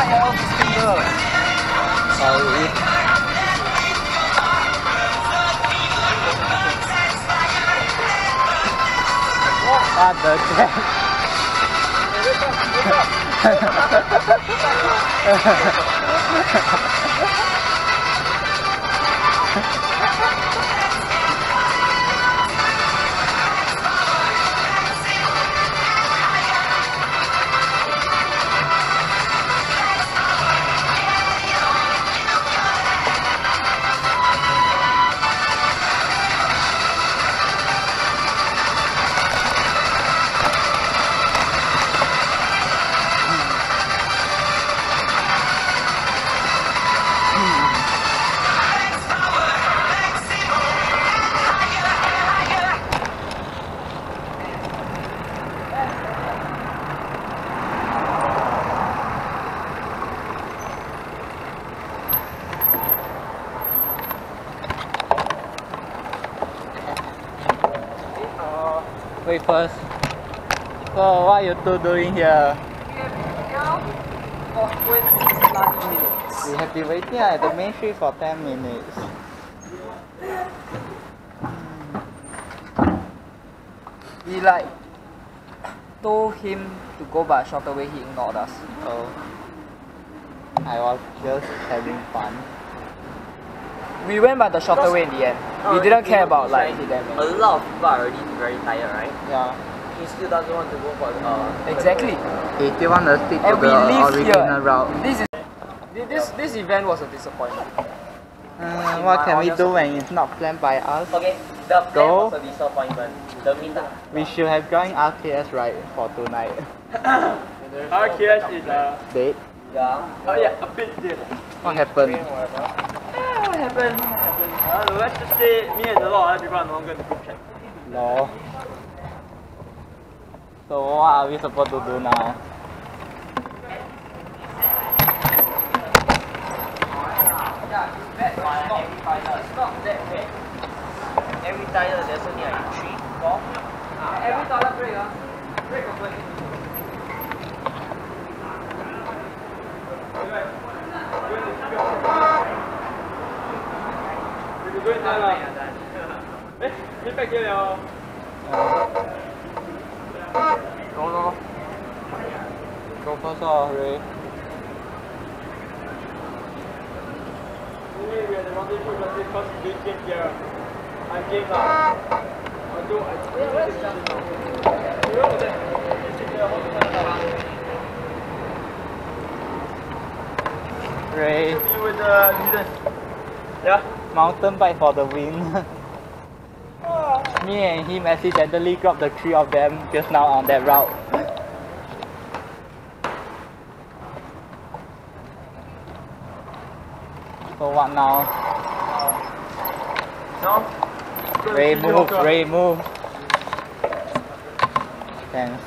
What else finger? Sorry. What the? So what you doing here? For 20 minutes. We have been waiting at the main street for 10 minutes. Hmm. We like told him to go by a shorter way, he ignored us. So I was just having fun. We went by the shorter way in the end. We didn't care about like like damage. A lot of people are already very tired, right? Yeah. He still doesn't want to go for the. Uh, Exactly. He still want to stick to the original here. route. This is this this event was a disappointment. Uh, what can we do when it's not planned by us? Okay, the plan Go. was a disappointment. The meetup. We should have joined RKS right for tonight. RKS is uh, Date? Yeah. oh yeah, a bit dead. What happened? What happened? Uh, let's just say me and a lot of other people are no longer in the group chat. No. So what are we supposed do? Every tire there's only like three, four. Every tire break, uh, break or break. Hospital. Ray. You with the leaders. Yeah. Mountain bike for the win. Me and him accidentally dropped the three of them just now on that route. So what now? No? Ray move, Ray move. Thanks.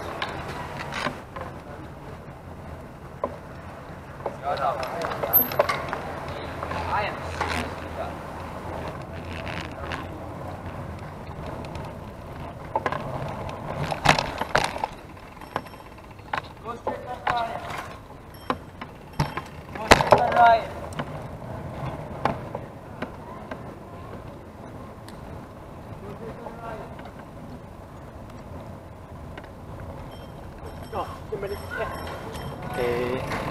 I am. Go straight left right. Go straight left right. Go, somebody Okay.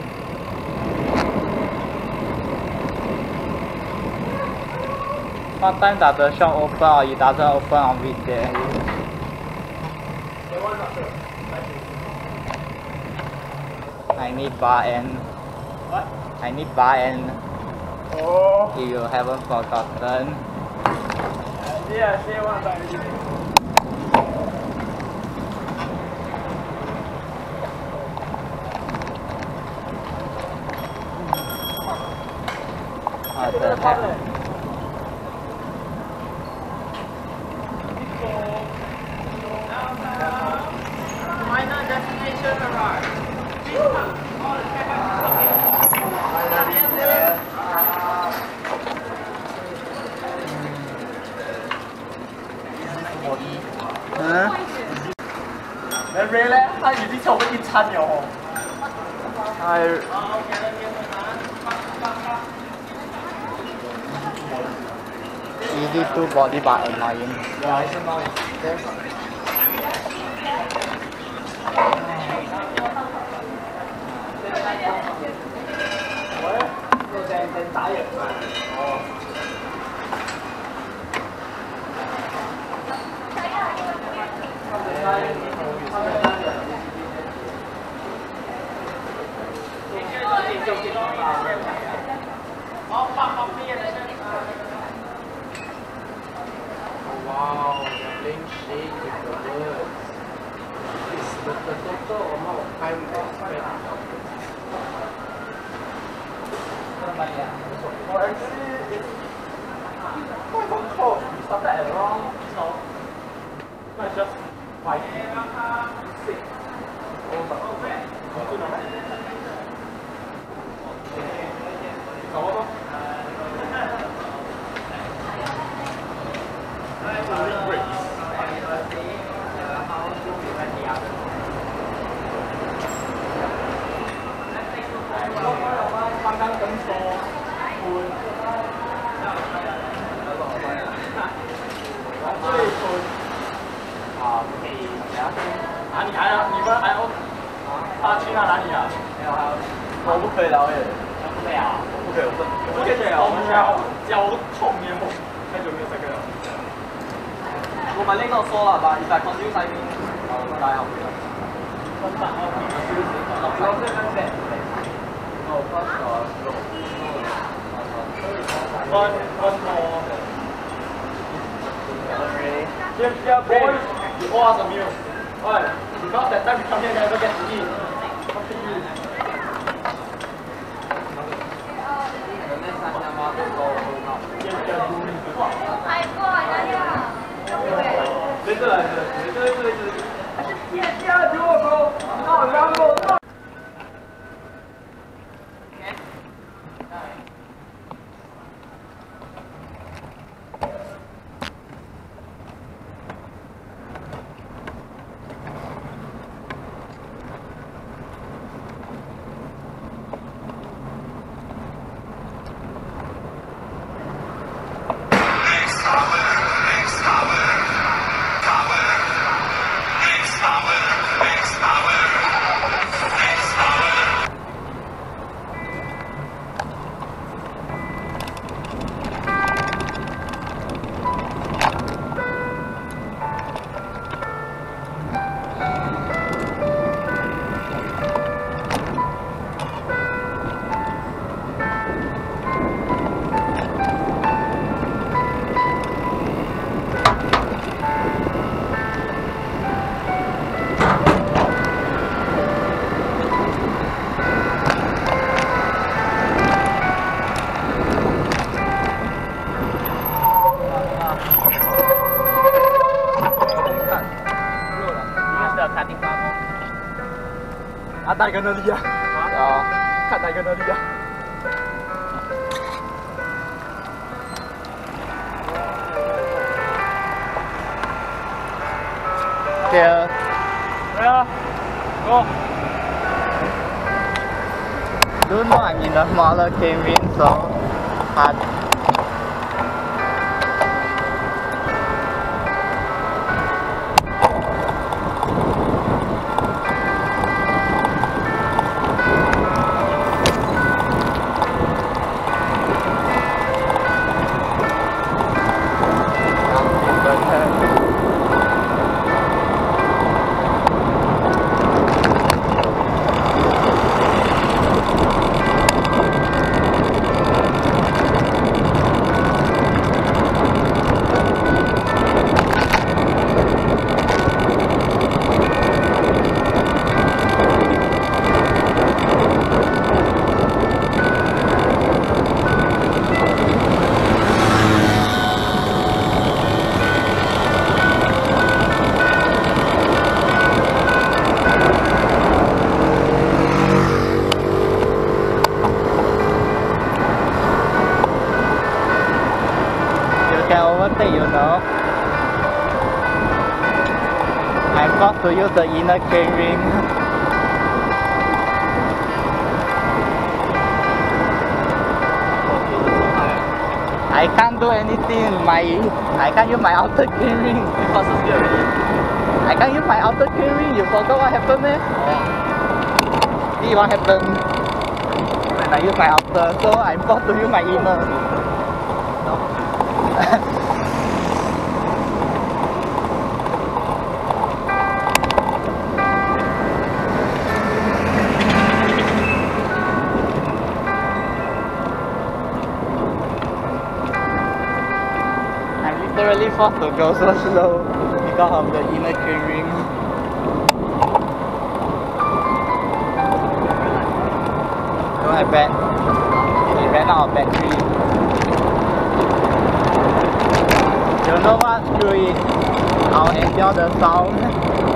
Time does the shop open or it doesn't open on weekday? I need bar and What? I need bar and Oh. if you haven't forgotten. Yeah, I say one by already. What yang. 到哪里啊？我不可以了耶，不可以啊，不可以，我不可以啊，我们要脚痛面目，太久没有这个了。我们那个说了吧，一百公斤才米，好，大家好。One, one more. Yeah, yeah, boys, you owe us a meal. Why? Because that time you come here, never get to eat. 对对对对对，还是天天下雨哦，不好干哦。Larga, Nadia. what day, you know? I forgot to use the inner chain ring. I can't do anything, my I can't use my outer chain ring. You. I can't use my outer chain ring, you forgot what happened eh? Oh. See what happened I use my outer, so I'm forced to use my inner. No. 發到夠曬啦，而家係咪演得幾遠？I bet. He ran out of battery. You know what? Screw it. I'll enjoy the sound.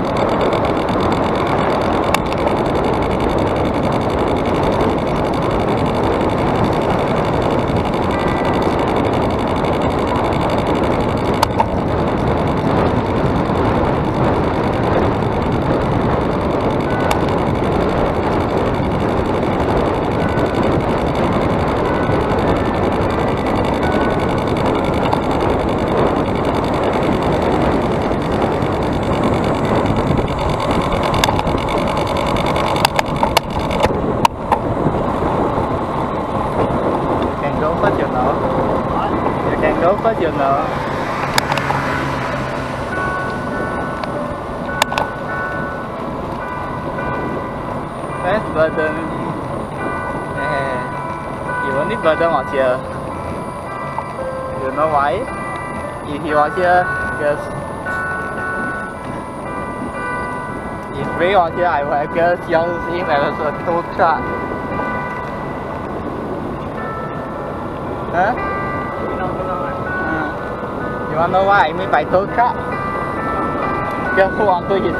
Here. You know why? If he was here, just if Ray was here, I would have just used him as a tow truck. Huh? Mm. You wanna know what I mean by tow truck? Just hold on to his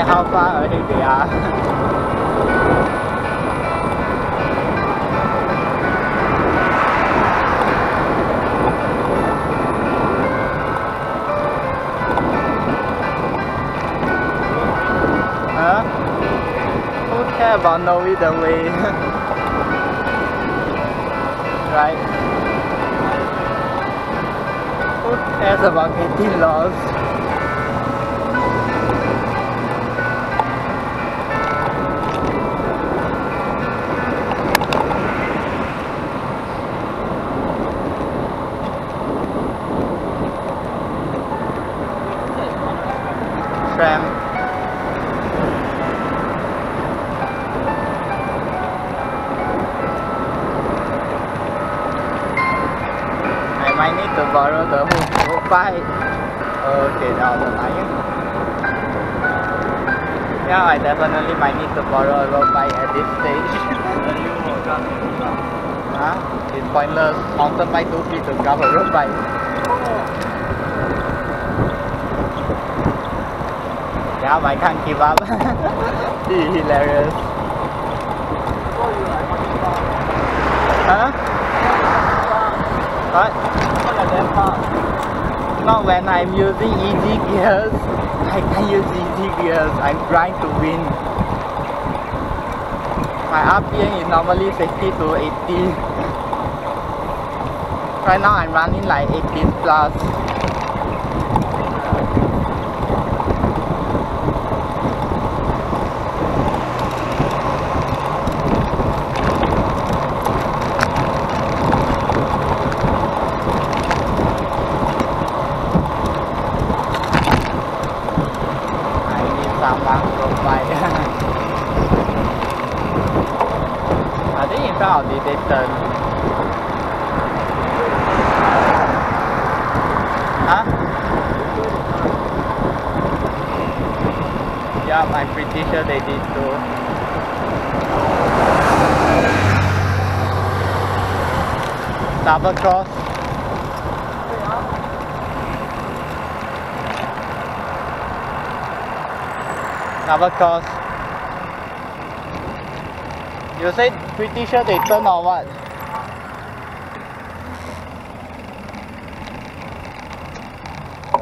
like how far ahead they are. Care about knowing the way? right? Who cares about getting lost? Borrow a road bike at this stage. huh? It's pointless. Mountain bike too big to grab a road bike. Yeah, I can't keep up. hilarious. Huh? What? Not when I'm using easy gears. I can't use easy gears. I'm trying to win. My RPM is normally 60 to 80. Right now I'm running like 18 plus. I need someone they turn. Huh? Yeah, I'm pretty sure they did too. Double cross. Double cross. You said pretty sure they turn or what?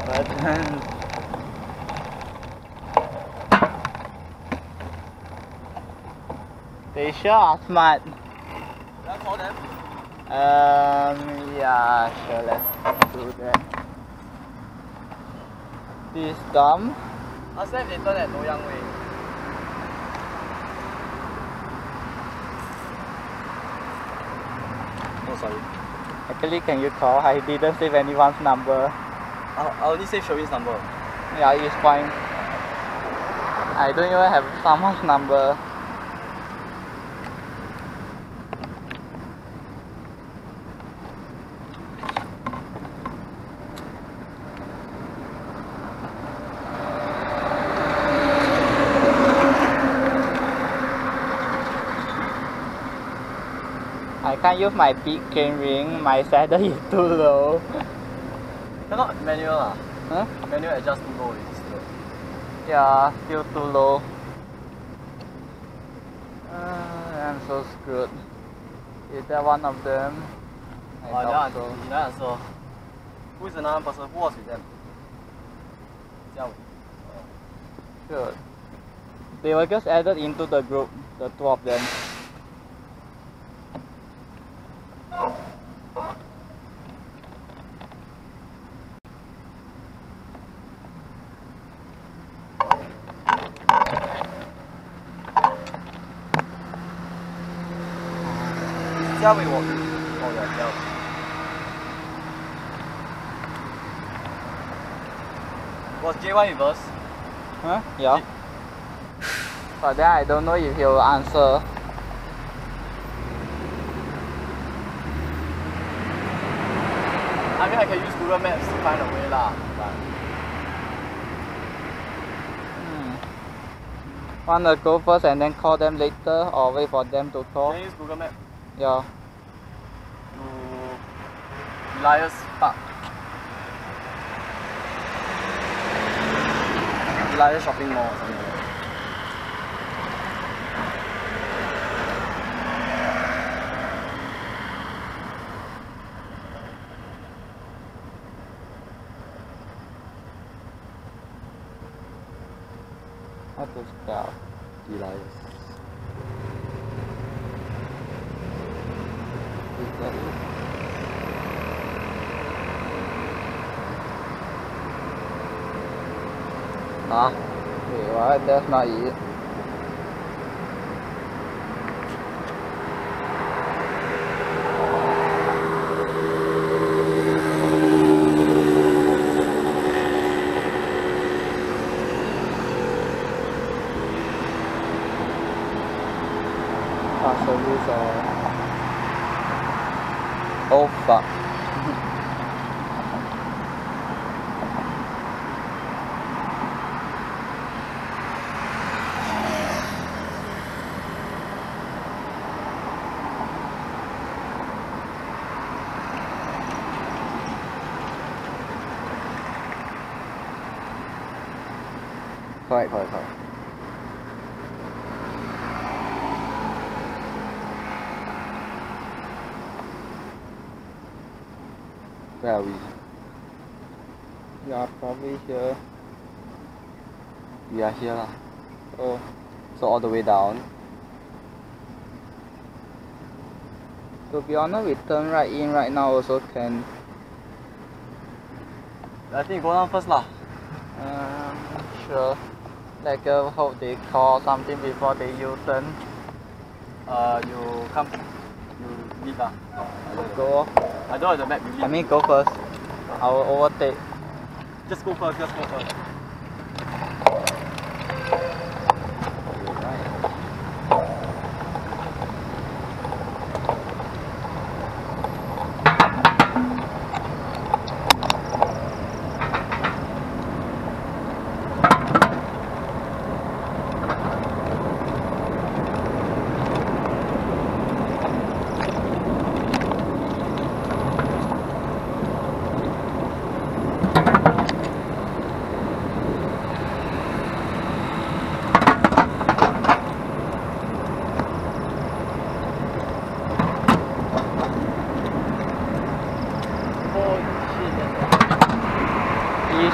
But they sure are smart. That's all them. Um, yeah, sure, let's do that. This dumb. Ask them if they turn at Loyang Way. Oh, sorry. Actually, can you call? I didn't save anyone's number. I, I only save Sherwin's number. Yeah, it's fine. I don't even have someone's number. I can't use my big chain ring, my saddle is too low. Cannot manual ah. Huh? Manual adjust too low. It's slow. Yeah, still too low. Uh, I'm so screwed. Is that one of them? I Oh, doubt so. never answer. Who is another person? Who was with them? Jiao Wei. Good. They were just added into the group, the two of them. Jiao Wei was. Oh yeah, Jiao Wei. Was J1 with? Huh? Yeah. But then I don't know if he'll answer. I mean, I can use Google Maps to find a way lah. But Hmm. Wanna go first and then call them later or wait for them to call? can you use Google Map Yeah. to Elias Park. Elias Shopping Mall or something that. 那一。All the way down. to be honest, we turn right in right now also can. I think go down first lah. Um, sure. Like uh, hope they call something before they U-turn. Uh, you come. You lead lah. Go. I don't have the map. You. I mean, go first. I will overtake. just go first. Just go first.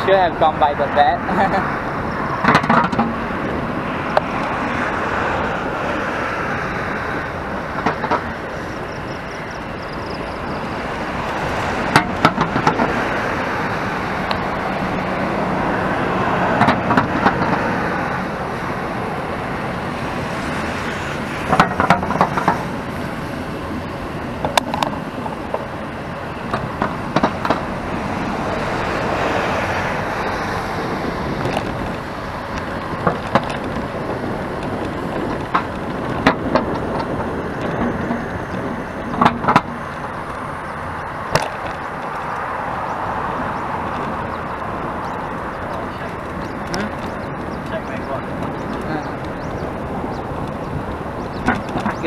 should have gone by the bed.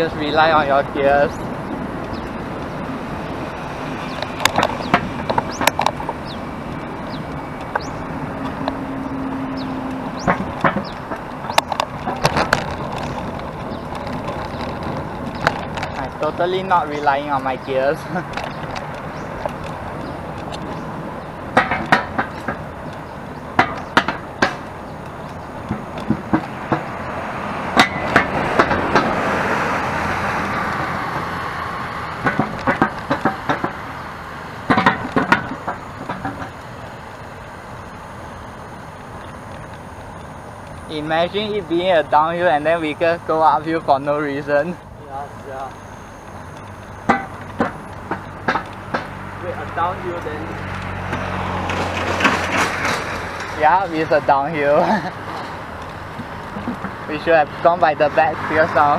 Just rely on your gears. I'm totally not relying on my gears. Imagine it being a downhill and then we just go uphill for no reason. Yeah, yeah. Wait, a downhill then. Yeah, it's a downhill. we should have gone by the back just now.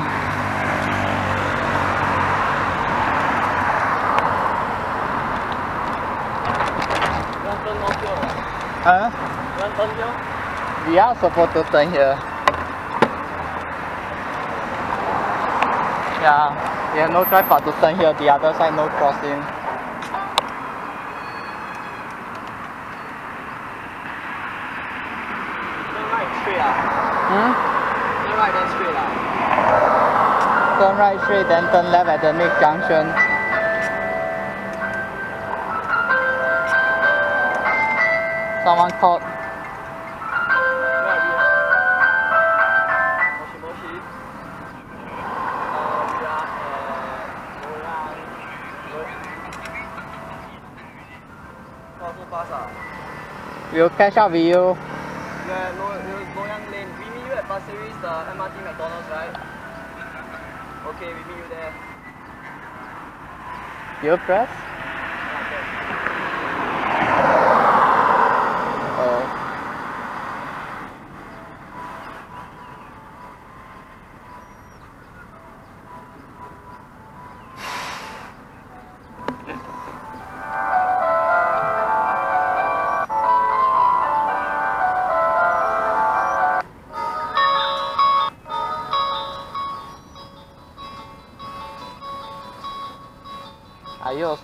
You want turn off here or what? Huh? You want turn here? We are supposed to turn here. Yeah, we have no but to turn here. The other side no crossing. Turn right straight. Hmm? Turn right then straight ah. Turn right straight, then turn left at the next junction. Someone called. We'll catch up with you. We are at Lo- Lo- Loyang Lane. We meet you at Pasir Ris, the MRT McDonald's, right? Okay, we meet you there. You press?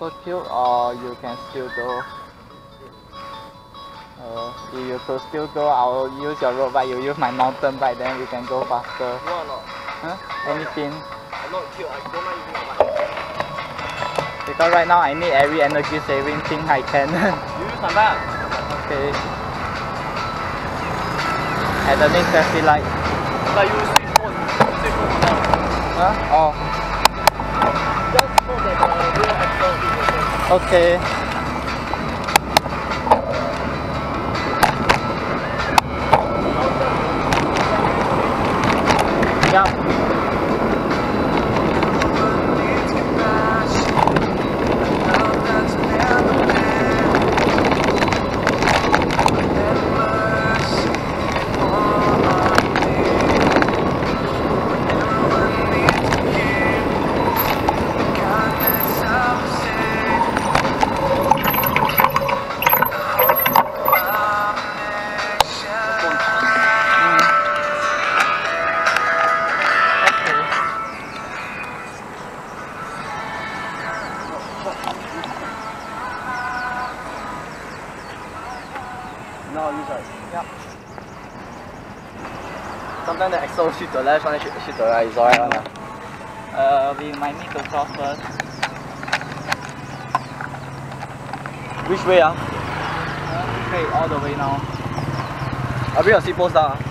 Also killed or you can still go? Uh, if you could still go, I'll use your road bike, you use my mountain bike, then we can go faster. You or not? Huh? Anything? I'm not killed. I don't mind using your bike. Because right now I need every energy saving thing I can. You use my bike. okay. At the next traffic light. Like you switch. You switch now. Huh? Oh, okay. left one shoot, chị tới right, rồi alright ạ uh. we might need to cross first Which way ah? Uh? Uh, okay, all the way now Are we on C-post ah?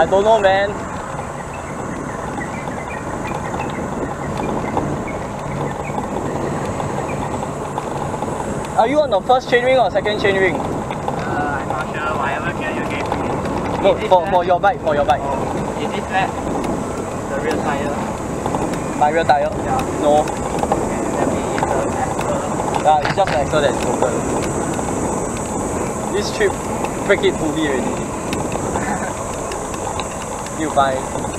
I don't know, man. Are you on the first chain ring or second chain ring? Uh, I'm not sure. Whatever gear you gave me. No, for, left? for your bike, for your bike. Is this left? The rear tire. My rear tire? Yeah. No. That axle. Yeah, it's just the axle that's broken. This trip, break it fully already. You buy. You want first and find it, first find it.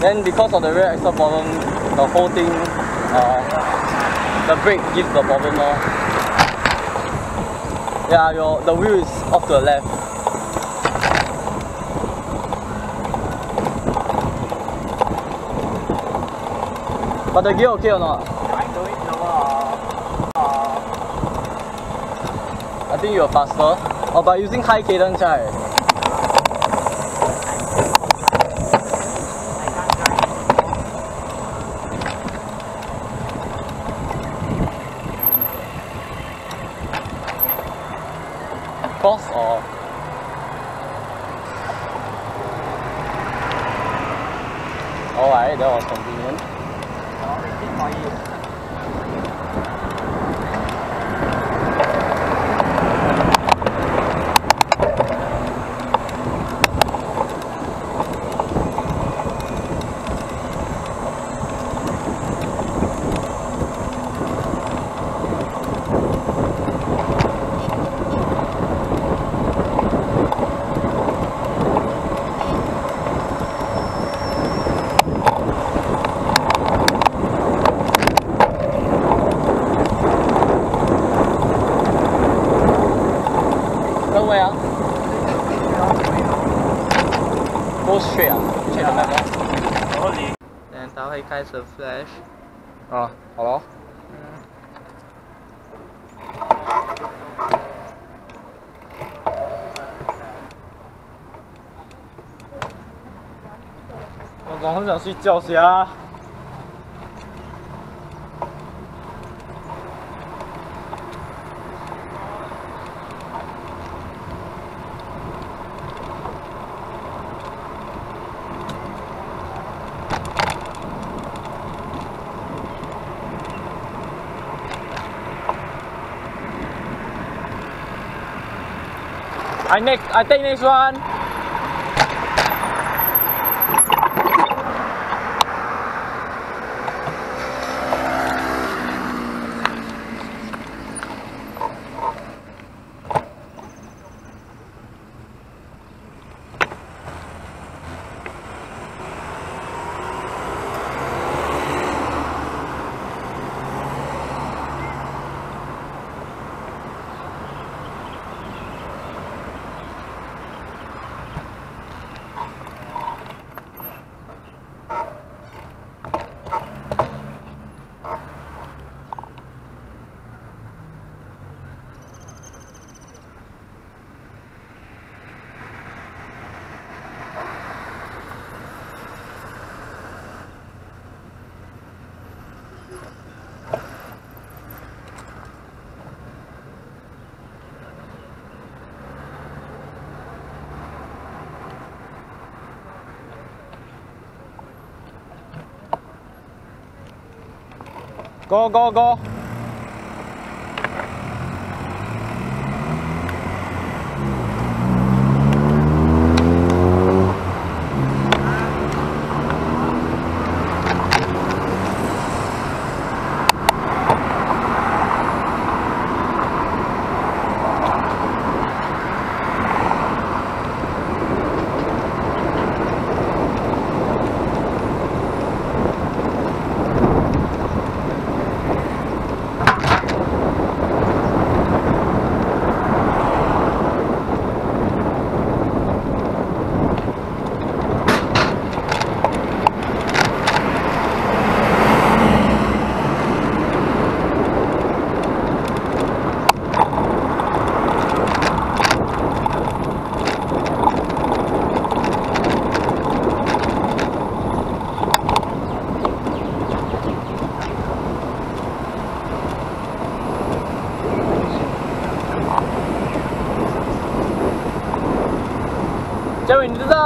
Then because of the rear axle problem, the whole thing, uh, the brake gives the problem lor. Yeah, your the wheel is off to the left. But the gear okay or not? I do it lower or, or I think you're faster. Oh, but using high cadence, right? flash 啊好了。我很想睡觉去啊？I next, I take next one. Go, go, go.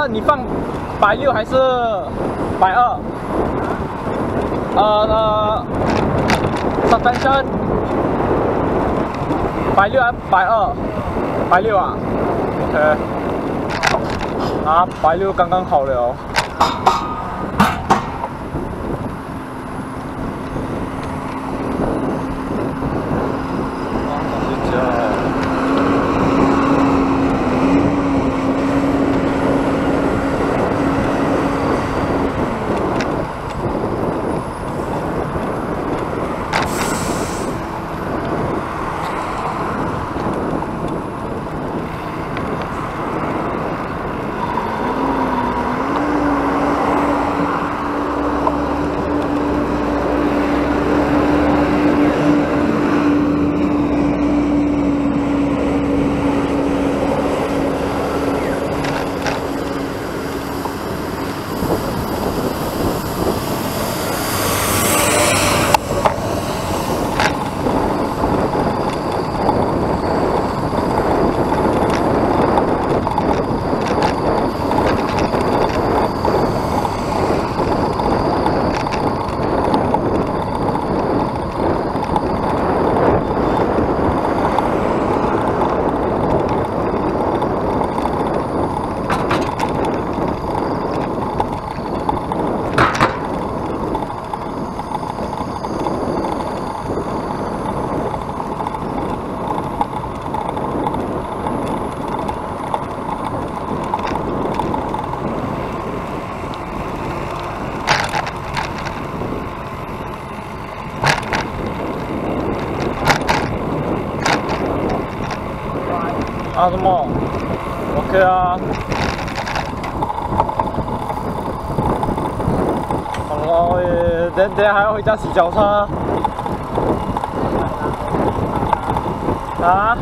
你放百六还是百二？呃呃，suspension 百六还百二？百六啊？OK。啊，百六刚刚好了哦。啊，想睡觉。啊什么？OK 啊。好了，也等等下还要回家洗脚车。啊？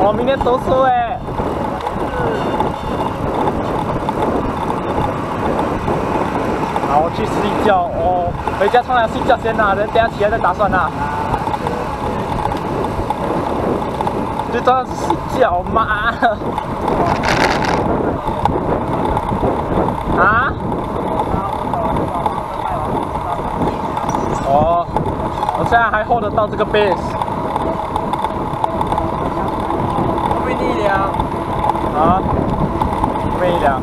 我明天读书哎。好，我去睡觉，哦回家冲凉睡觉先啦，等等下起来再打算啦。重要是睡觉嘛。啊？哦，我现在还 hold 得到这个 base。后面力量，啊？没一辆。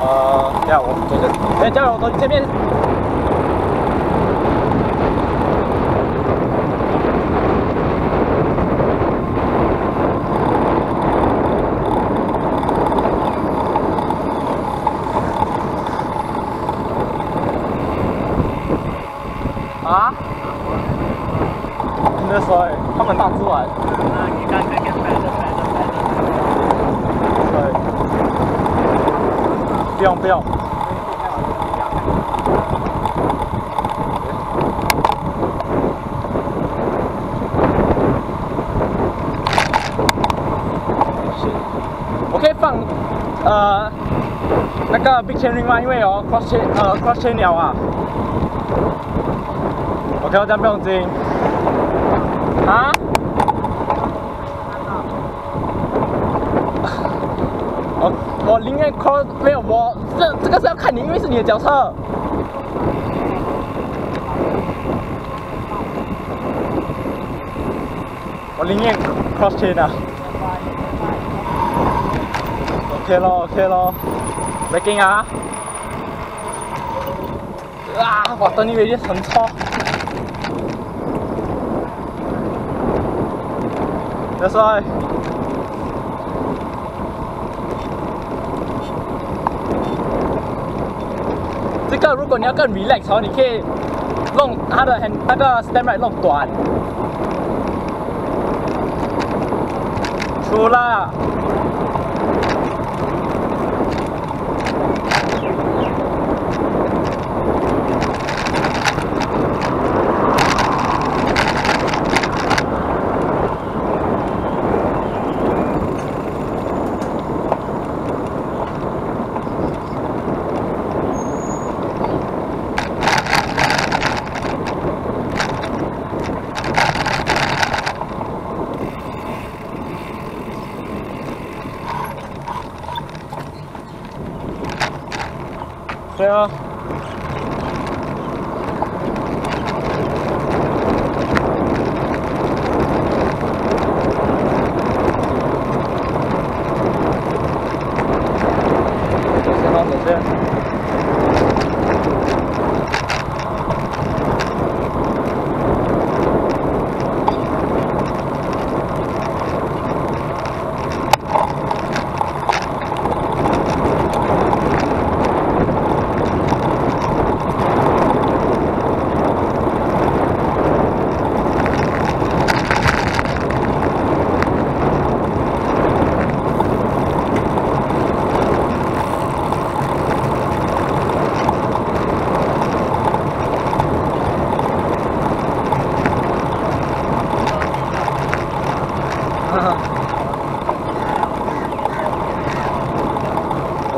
呃，这样我走这，哎，加油，我走这边。啊？那谁？他们大出来。对。不用不用。是，我可以放呃那 big chain ring 吗？因为有 cross chain 呃 cross chain 鸟啊。OK，我这样不用紧。啊？我我宁愿 cross 没有我这这个是要看你，因为是你的脚车。我宁愿 cross chain 啊。OK 咯，OK 咯 맥갱아 으아 왔더니 왜 이래 전처 That's why. Tức là lúc còn nhớ cần bí lạnh sau thì khi lông hát là hèn hát là stem lại lông toàn Chula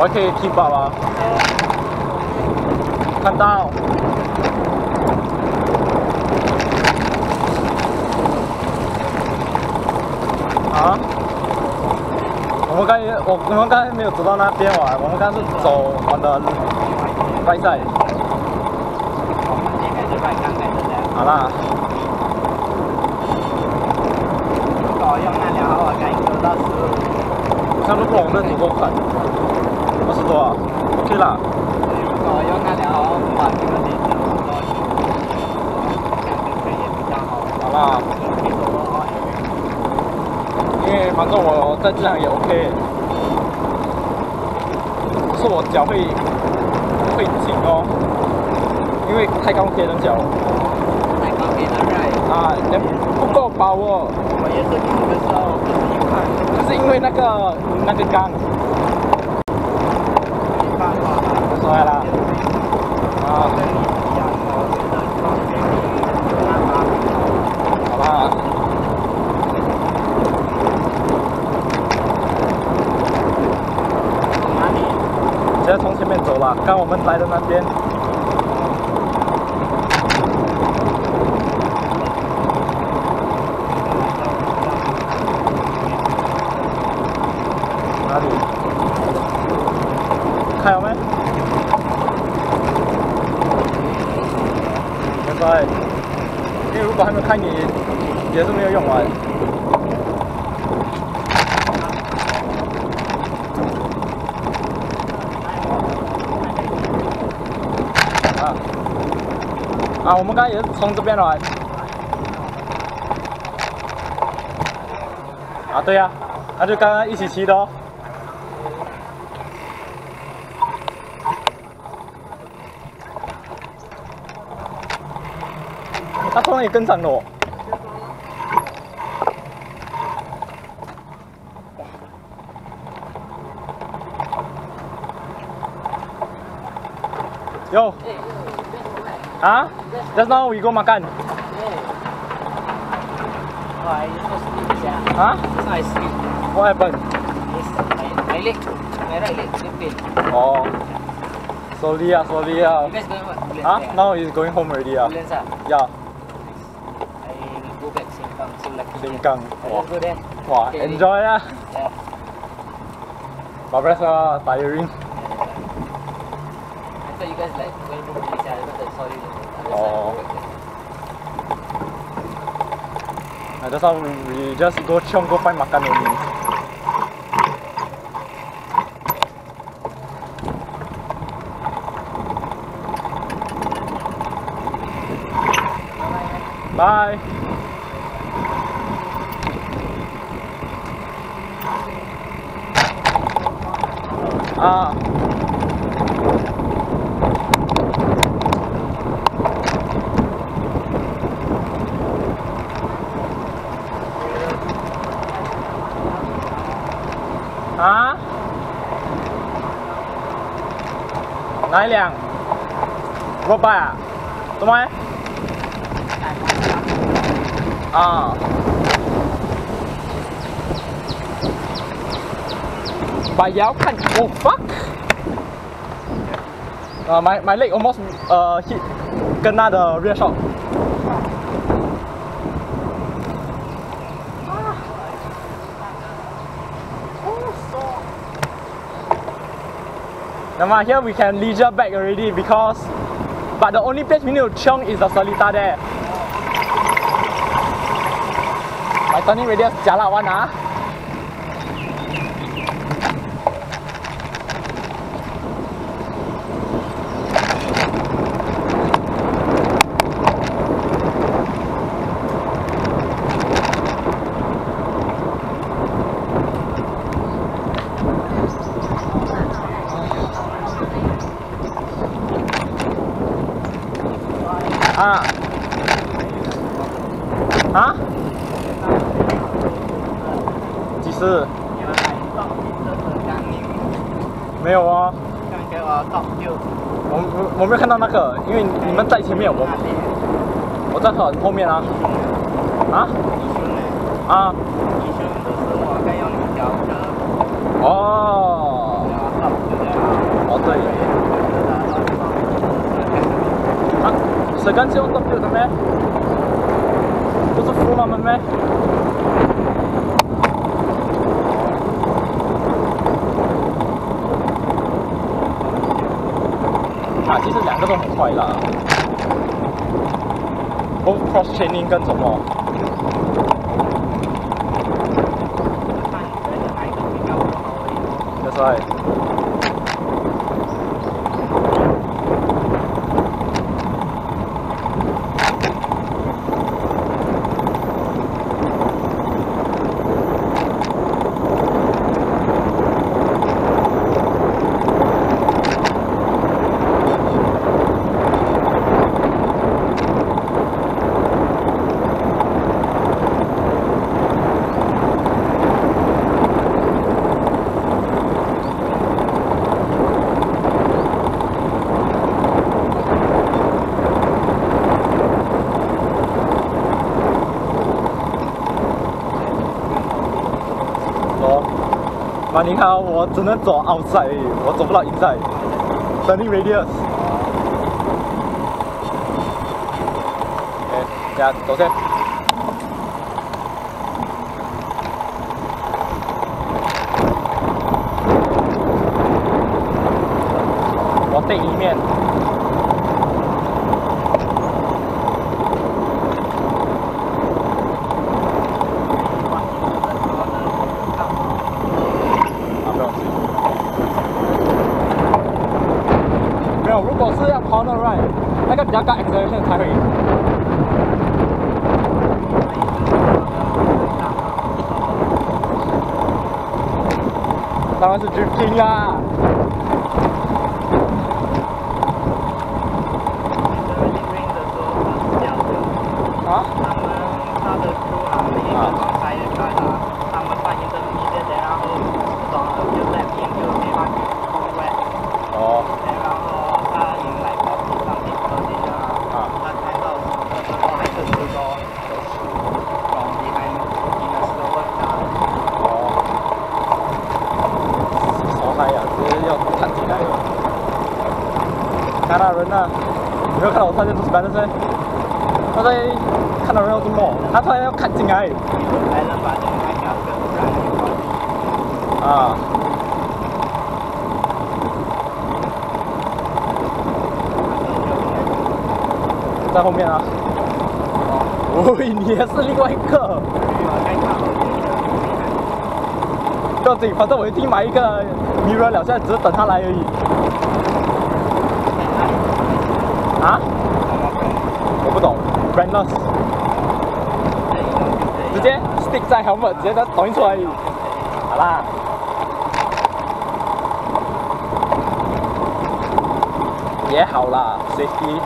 我还可以 keep up 啊，看到。啊？我们刚才我我们刚才没有走到那边玩，我们刚才是走往的 right side。好啦，看如果我们走多快，五十多，对了。要看两号把这个零点五到一，比较好。好了。因为反正我在这样也 OK，是我脚会会紧哦，因为太高贴的脚。太高贴对。啊，也不够把握。我也是，就是因为那个那个缸。刚我们来的那边。啊！我们刚刚也是从这边来。啊，对呀、那就刚刚一起骑的哦。他突然也跟上了我。Ha? Huh? Just now we go makan. Yeah. Oh, I? Huh? I sleep. What happened? Yes, my, my leg. My right leg. Sleeping. Oh. Slowly ah, slowly ah. You guys going what? Huh? Now he's going home already ah. Ambulance ah? Yeah. Nice. I go back Sengkang. So lucky. Sengkang. Yeah. Go there. Wah, enjoy ah. Yeah. But rest ah, tiring. Just now we just go chiong go find makan only. Bye. Ah? có ba à tôi mai? À. Bà giáo khăn oh fuck uh, à, my, my leg almost uh, ờ, hit kena the rear shock Now here we can leisure back already because but the only place we need to chiong is the Seletar there. My turning radius jialat one. Ah. 你后面啊，啊，啊，哦，有合啊，我真系。你啊，你睇下，啊，咩不是骷髅纹咩？啊，其实两个都很贵了。Both cross training 跟什么？看你 那你看，我只能走 outside，我走不到 inside。Turning radius。哎，等下走先。我对一面。当然是 drifting 啦。 那，你没有看到我突然间出去办的噻？他在看到人要怎么？他突然要看进来。啊。在后面啊。哦，你也是另外一个。不要紧，反正我已经买一个 mirror 了，现在只是等他来而已。啊？我不懂，brandless。直接 stick 在 helmet，直接在抖音出来而已。好啦。也好啦，safety。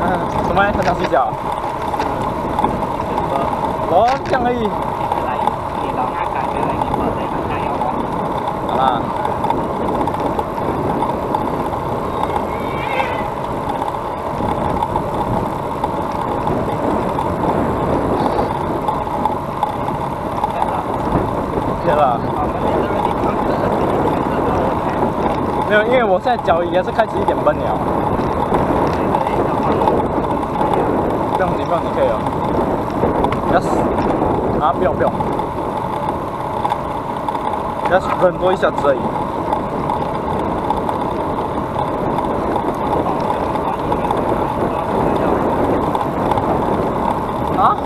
啊，什么？他想睡觉。哦，这样而已。好啦。因为我现在脚也是开始有点闷了。不要紧不要紧可以了啊不要不要要是很多一下子而已。啊？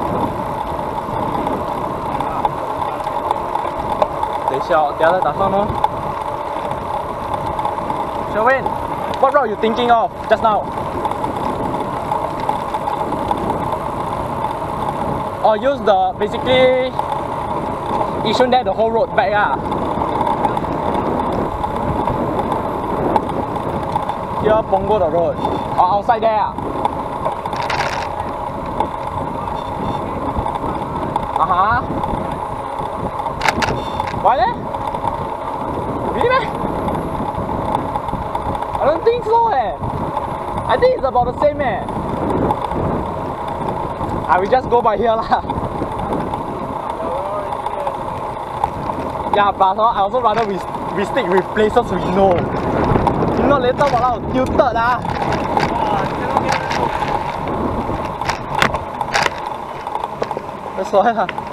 等一下等下再打算 Sherwin, what what are you thinking of just now? Or use the basically Yishun there the whole road back ah. Here Pongo the road. Or outside there ah. Uh-huh. Why there? Think eh. I think it's about the same eh. I will just go by here lah. Yeah, but hor, I also rather we, we stick with places we know. If not later !walao! tilted ah. That's why lah.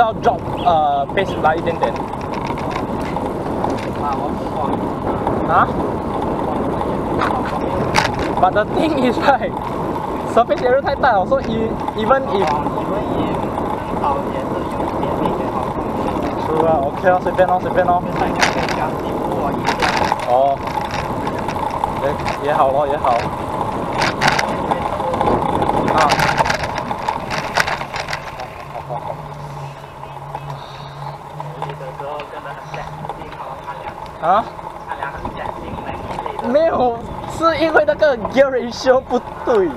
要 drop 呃 base 来一点点。啊？But the thing is like, surface area 太大了，所以 even if 是啊，OK 啊，随便咯，随便咯。哦，也也好咯，也好。啊。好好好。啊？没有，是因为那个 gear ratio 不对。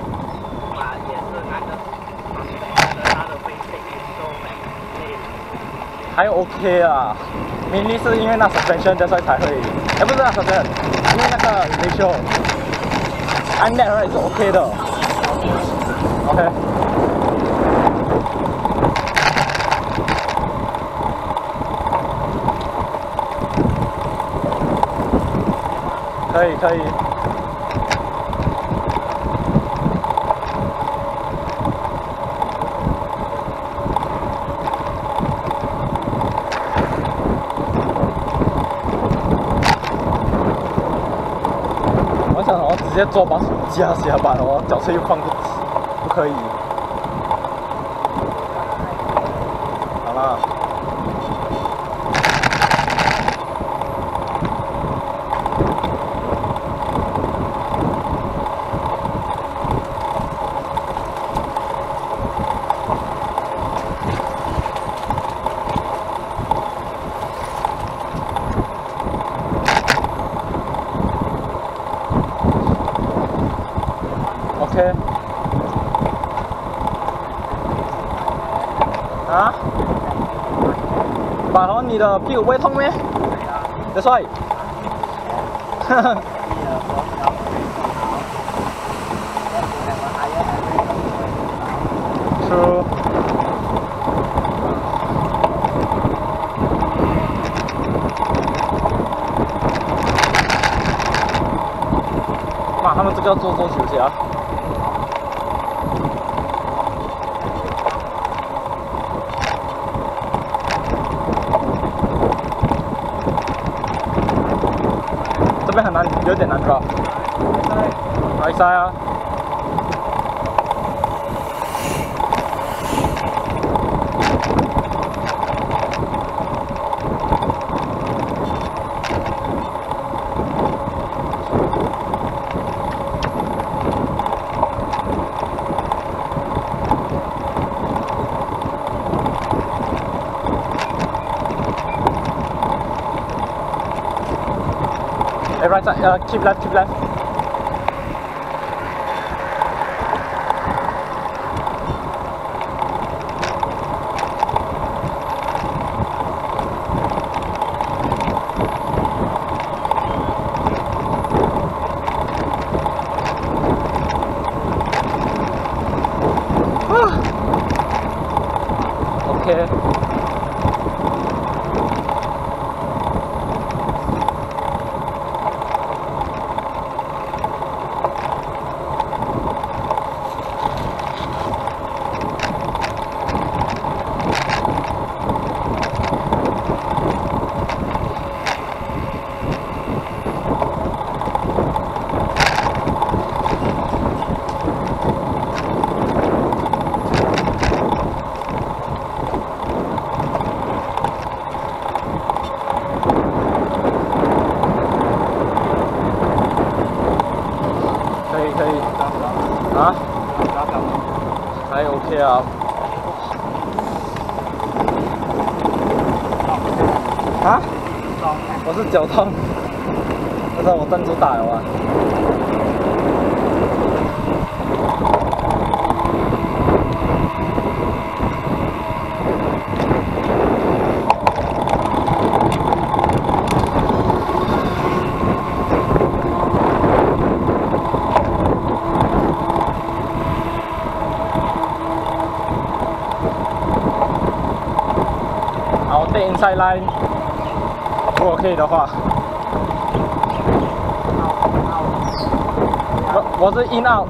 还 OK 啊，mainly 是因为那 suspension 所以才会，哎不是那 suspension，因为那个 ratio，按 net right 是 OK 的，OK。可以可以。我想我直接坐把手机啊下吧，我脚车又放不起，不可以。好了。OK。啊？把好你的屁股不会痛咩？That's why。哈哈。True。妈，他们这个要做做休息啊。有点难抓来塞啊。euh, Kibla, Kibla. Oh. 来，如果可以的话，我我是 in out，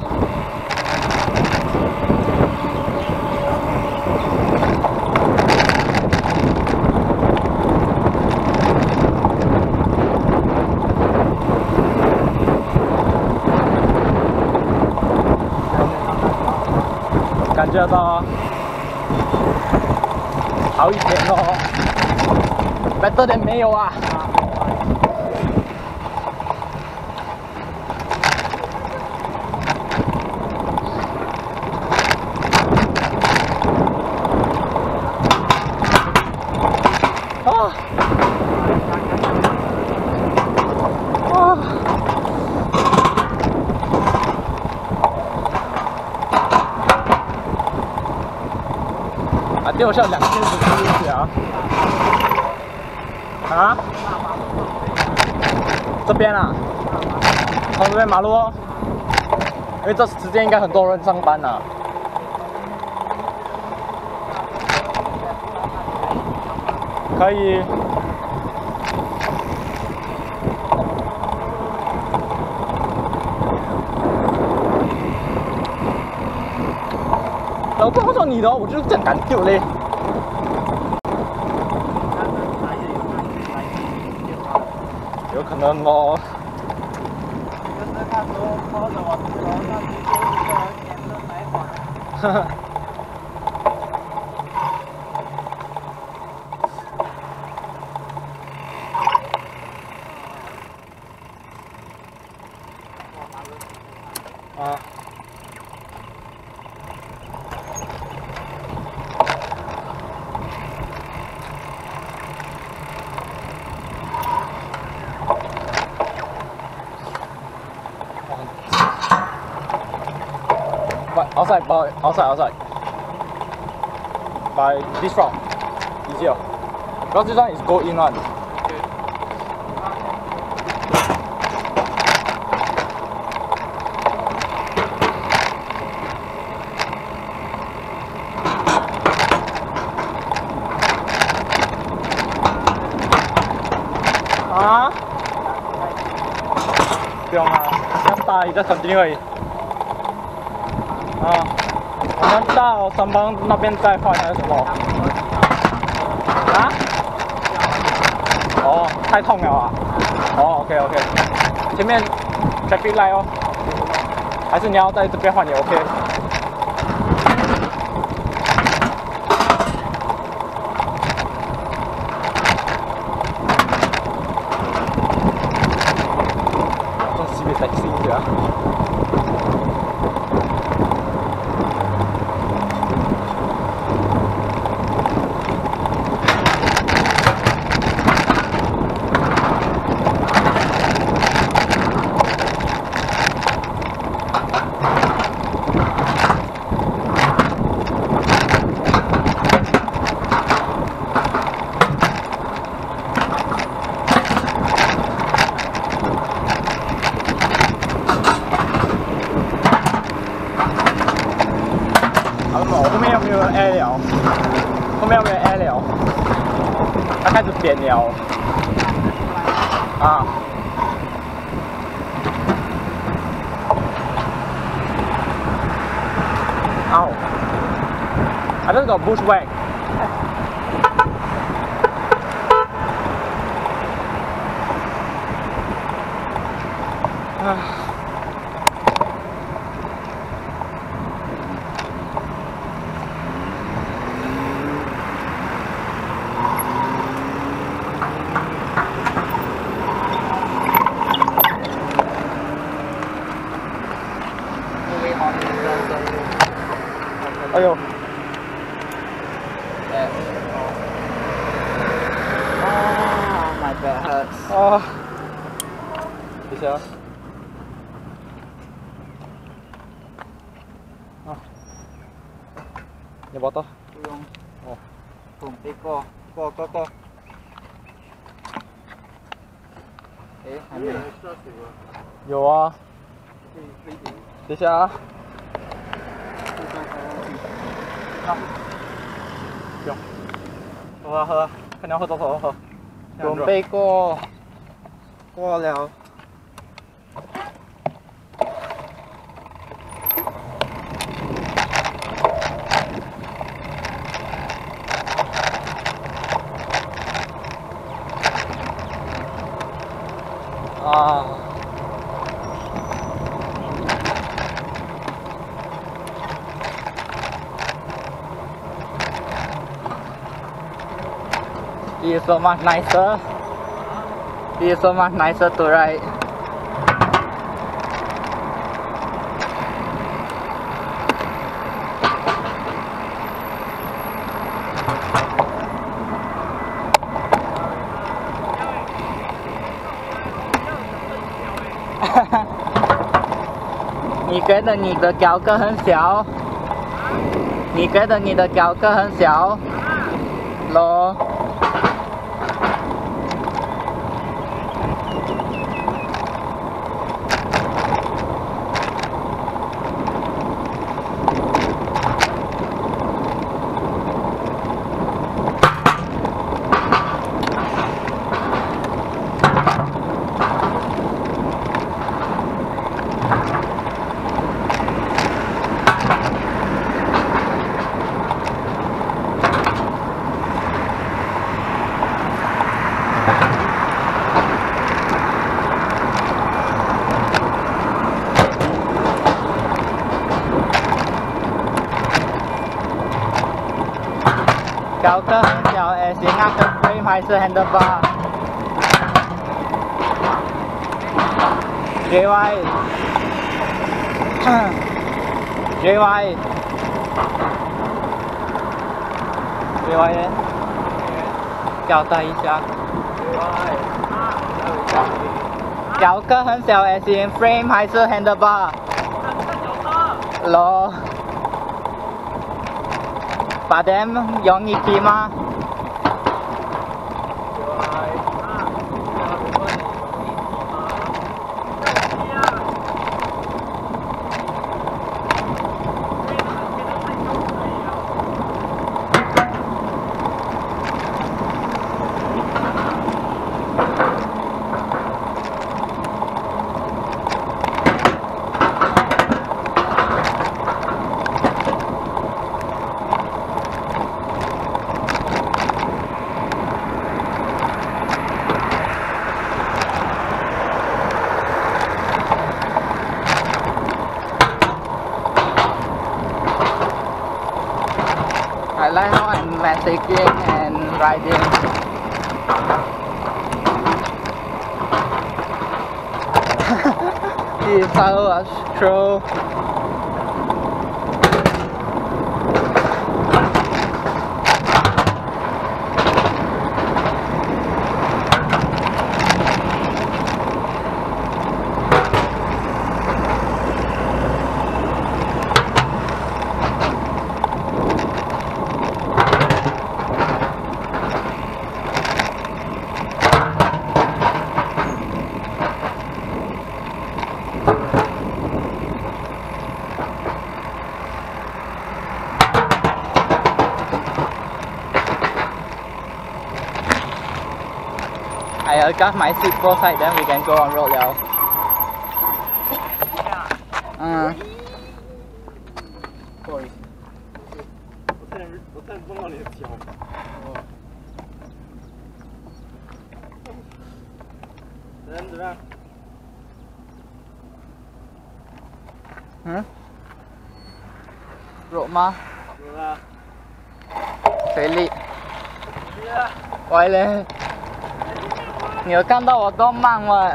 感觉到，好一点哦。这里没有啊。啊。啊。啊啊啊两千五百米啊。啊？这边啊？从这边马路哦，因为这时间应该很多人上班啊。可以。老公，我说你的，我就是这样敢丢嘞。能么就是那时候着我的时上去就是叫我检管 outside, but outside, outside. By this route, easier. Because this one is go in one. Ah? 不用啊，这样大一个 continue 而已。 啊，我们到三邦那边再换还是什么？啊？哦，太痛了啊！哦，OK OK，前面再回来哦，还是你要在这边换也 OK。Just He It is so much nicer. It is so much nicer to ride. 觉得你的脚跟很小？你觉得你的脚跟很小？咯？小哥很小哎，先按个 play 还是 hand bar？绝外，绝外，绝外耶！交一下，小哥很小哎，先 frame 还是 hand bar？咯。把 them 容易骑吗 A adjust my seat both side then we can go on road 了。看到我多慢哇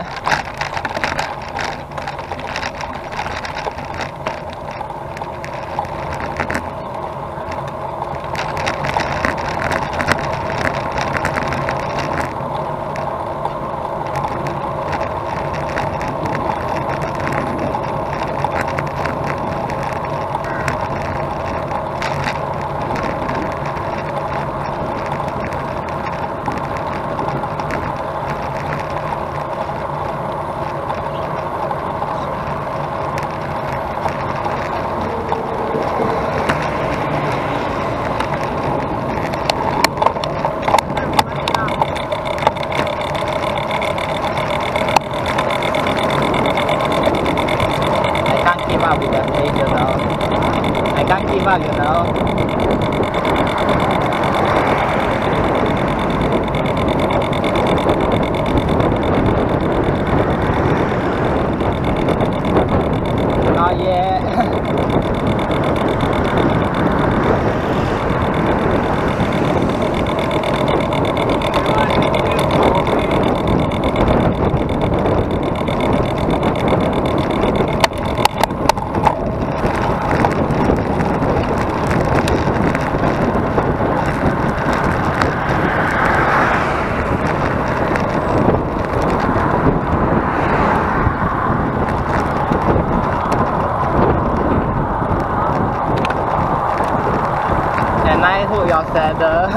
jag städar.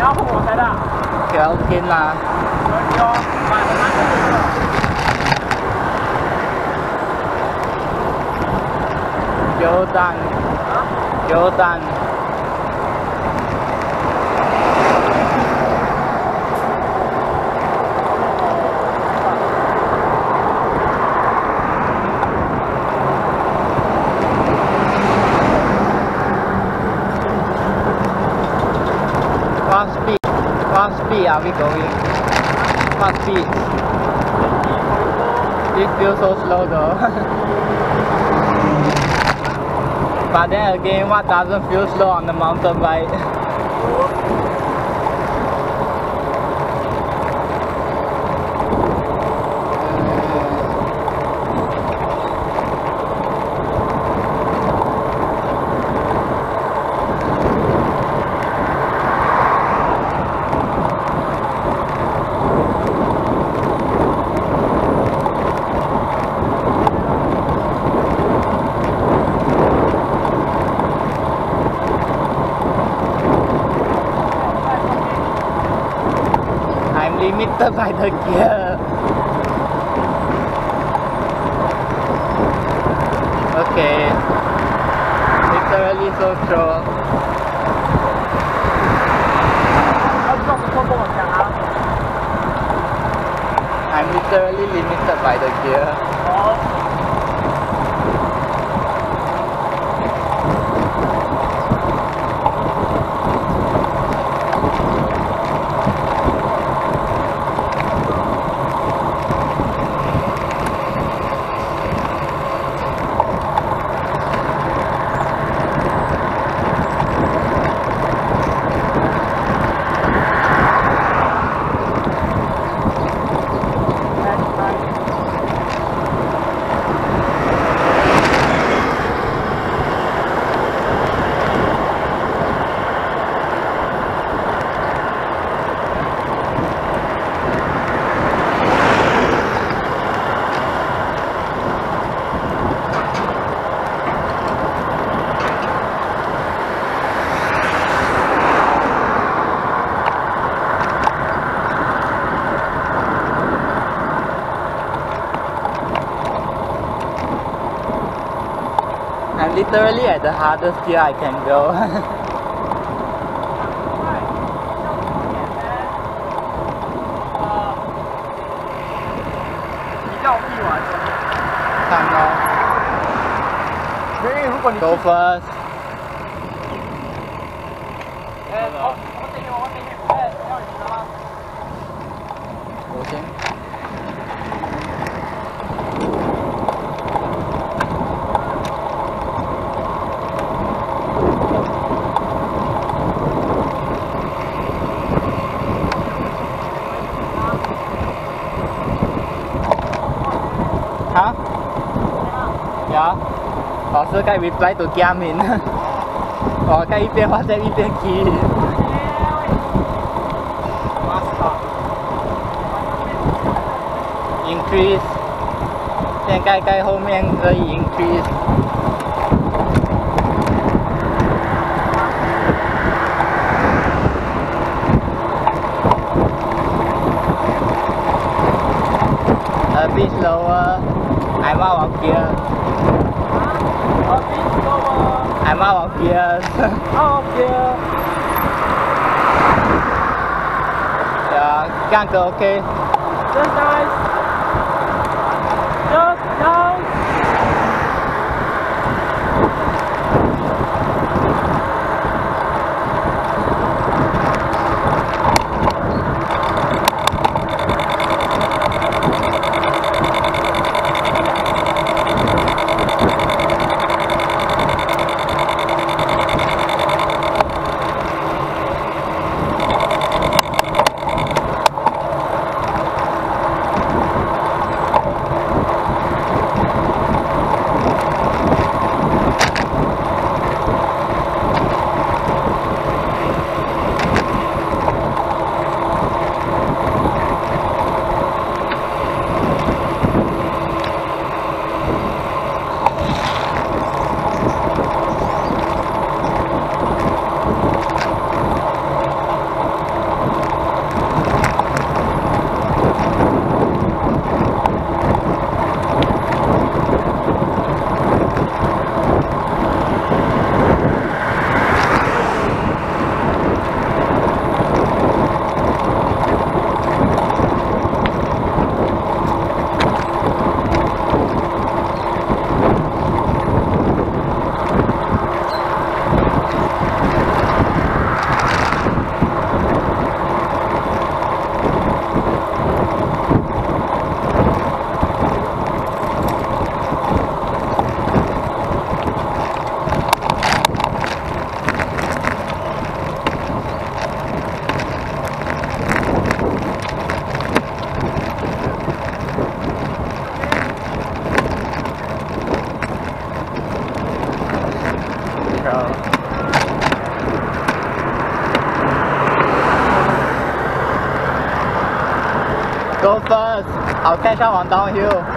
Jag xe städa. Kiểu ông Thiên là Jordan Jordan are we going? What speed? It feels so slow though. but then again, what doesn't feel slow on the mountain bike? I'm limited by the gear. literally at the hardest gear I can go. go first. 老师该 reply to 佳敏，我该一边 WhatsApp 一边 key。increase，现在盖后面可以 increase。 Okay. Thanks, guys. 好，介绍王东。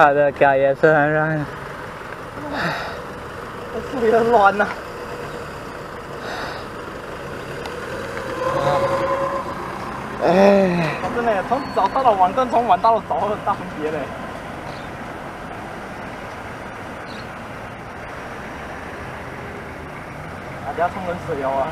他的改也是很让人，我处理很乱呐、唉，我真的从早到了晚，上从晚到了早大分别嘞。啊，等下冲冷水哦。啊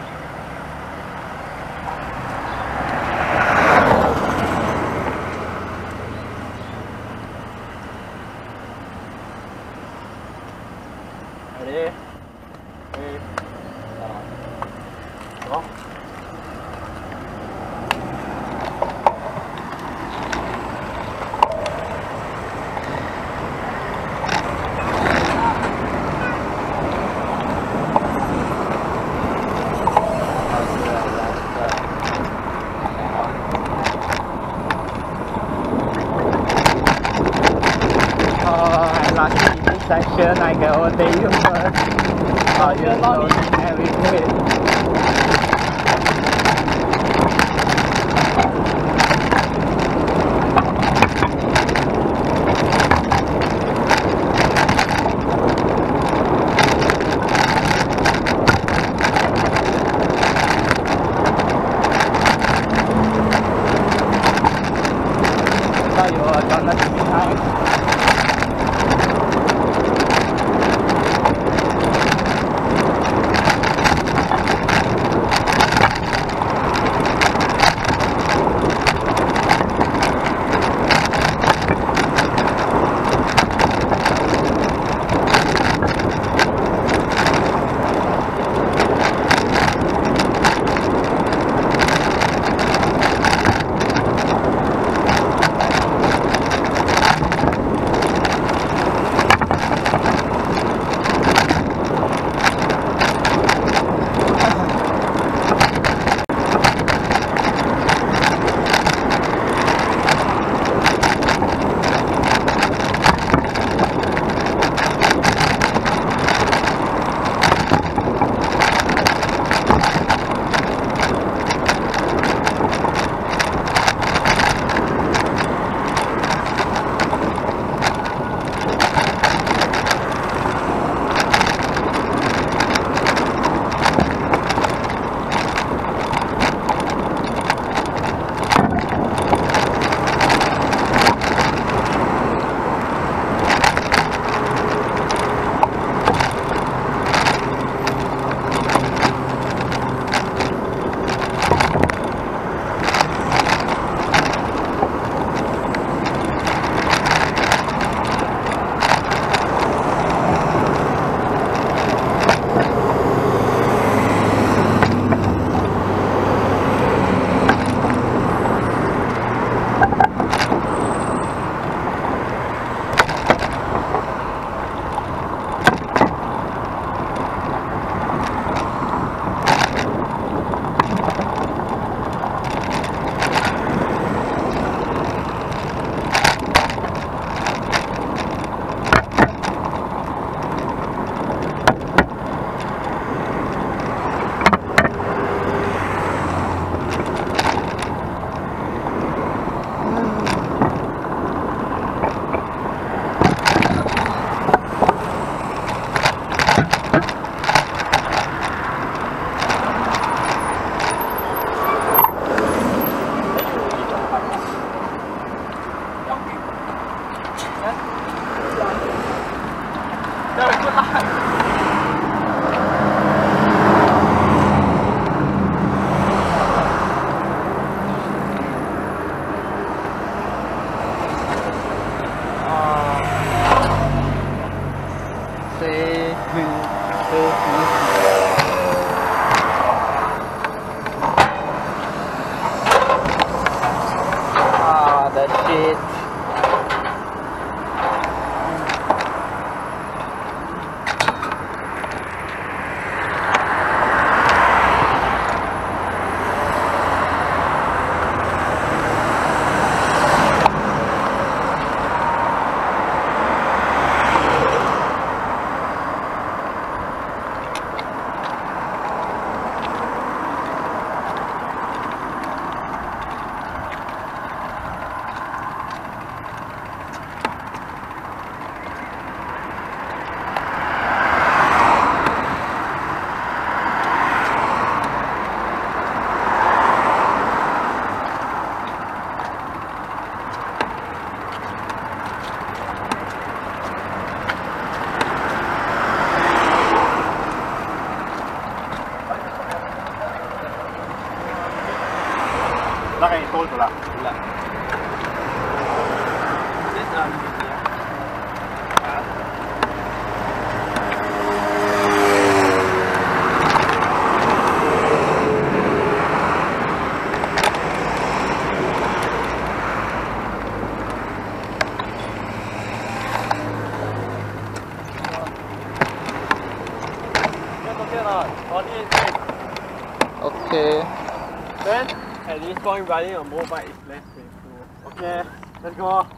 is less painful. Okay, let's go.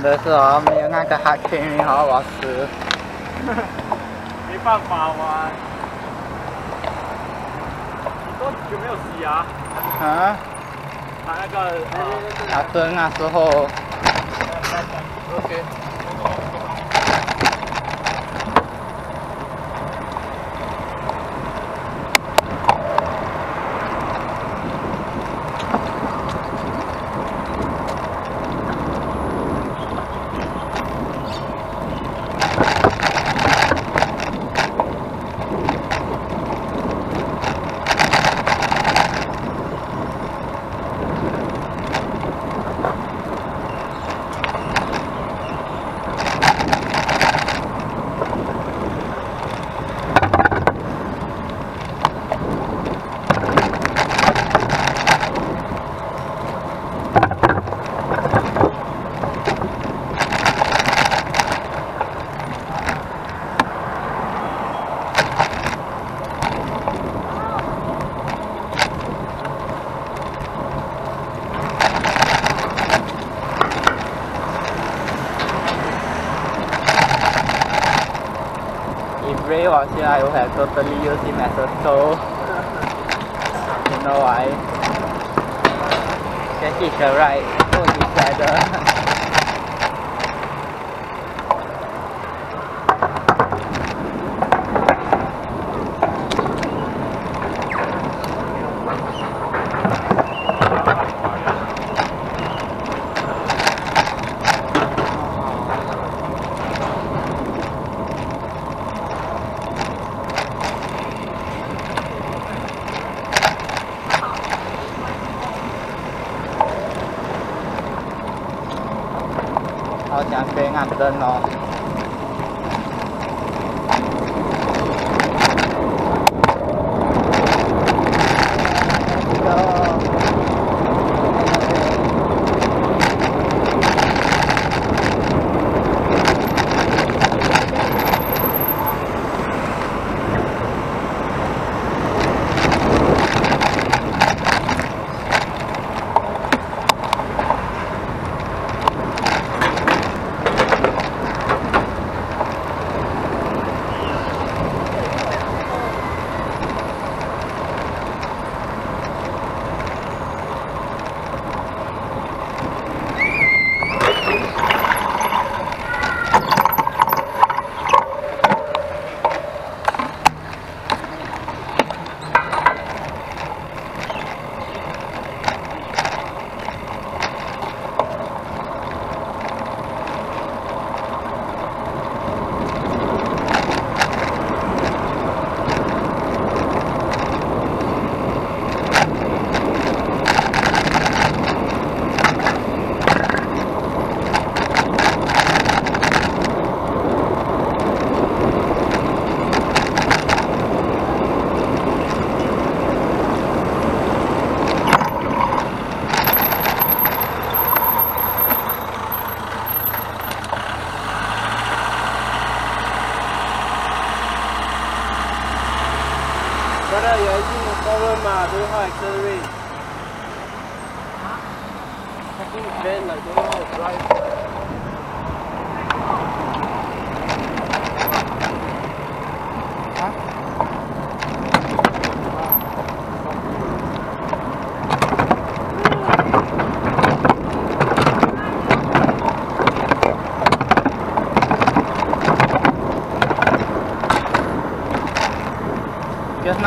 真的是啊，没有那个哈气，你好，我死，没办法玩。多久没有洗牙？啊？拿那个……拿针那，时候。Here, I would have totally used him as a soul. you know why? A ride, pull his saddle. 暗灯哦。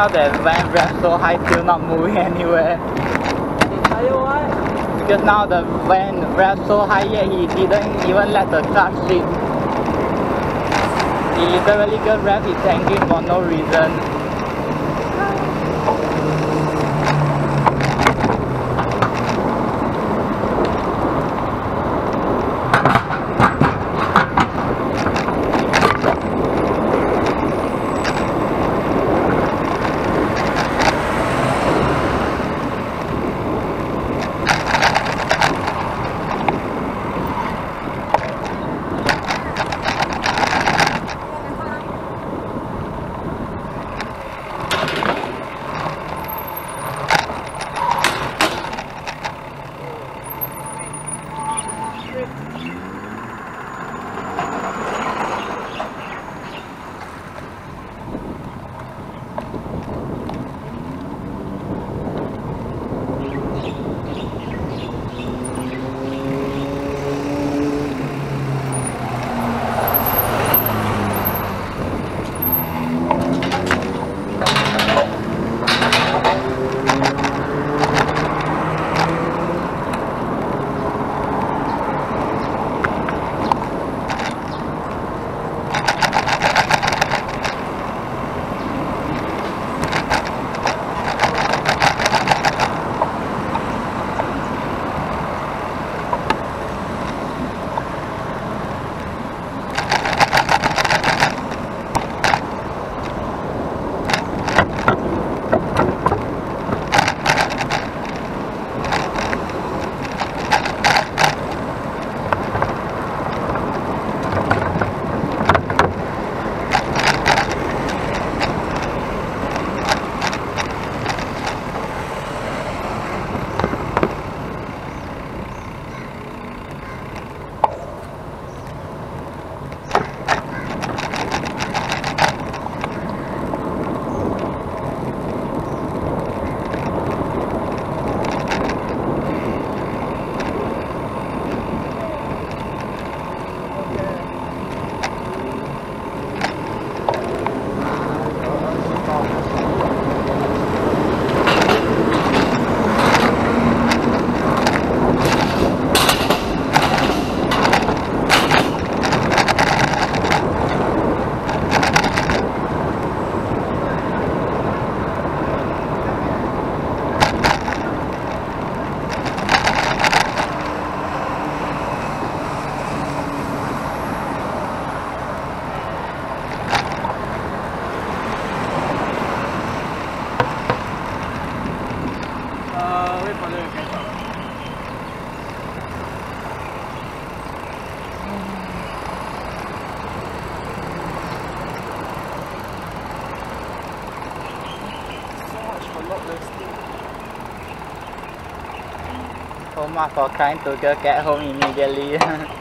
Now the van revved so high still not moving anywhere. Tire what? Because now the van revved so high yet he didn't even let the clutch slip. He literally just rev his engine for no reason. Home for trying to get home immediately.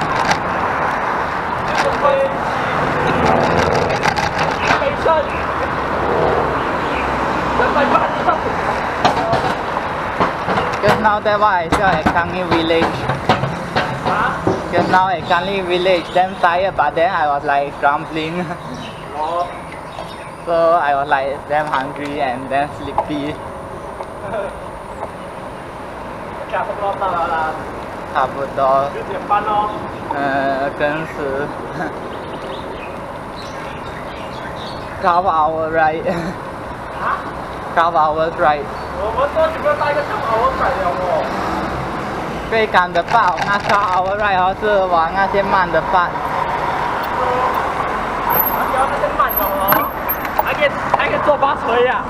Just now that what I felt at Kangi village. Huh? Just now at Kangi village, damn tired, but then I was like grumbling. Oh. So I was like damn hungry and then sleepy. 差不多到了啦，差不多，九点半哦。呃，跟是 twelve hour ride. 啊？twelve hours ride. 我们多久没有搭一个这么好的船了哦？最赶的 part 那 twelve hour ride 哦是往那些慢的。你要那些慢的哦，还可以还可以坐巴车呀。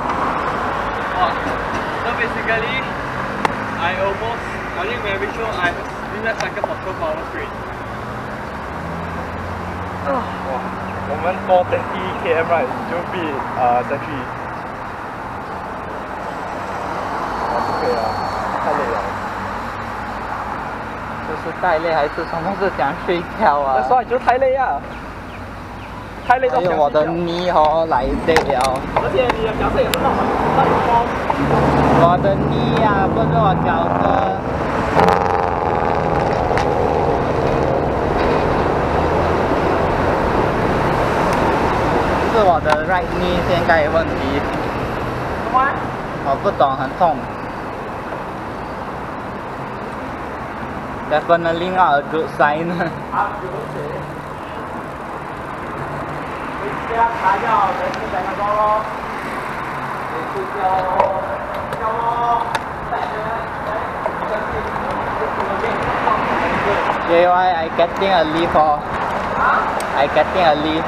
So basically, I almost, I think we show, I did that cycle for 12 hours straight. 哇，我们多等一 km right 就比呃 century。啊，不可以啊，太累了。就是太累还是什么是想睡觉啊？那所以就是太累啊，太累到还有我的妮哦来对了，而且你的角色也是那种很很疯。我的妮啊不是我角色。是我的 right knee 现在有问题，什么？我不懂，很痛。Definitely not a good sign. 啊，有水。回家查药，再吃两个钟喽。你睡觉喽，睡觉喽。再来，来，相信我左边放哪一个？ JY, I getting a leaf or 啊？ I getting a leaf.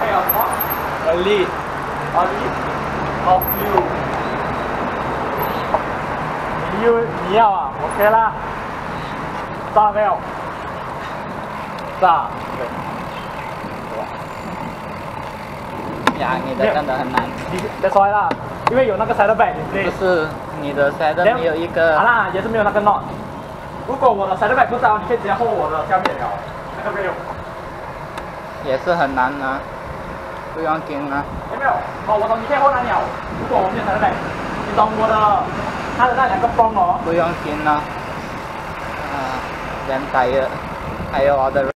还有什么？ A lead. A leaf of you。你有你要啊？OK 啦。 炸了没有？炸。对。呀，你的真的很难。你 That's why 啦，因为有那个 saddle bag 你不是，你的 saddle 没有一个好啦，也是没有那个 knot。如果我的 saddle bag 不在，你可以直接后我的下面了，那个没有。也是很难啊，不用紧啊。有没有？哦，我懂，你可以后拿鸟。如果我没有 saddle bag，你懂我的，它的那两个风哦。不用紧啊。than tire, tire or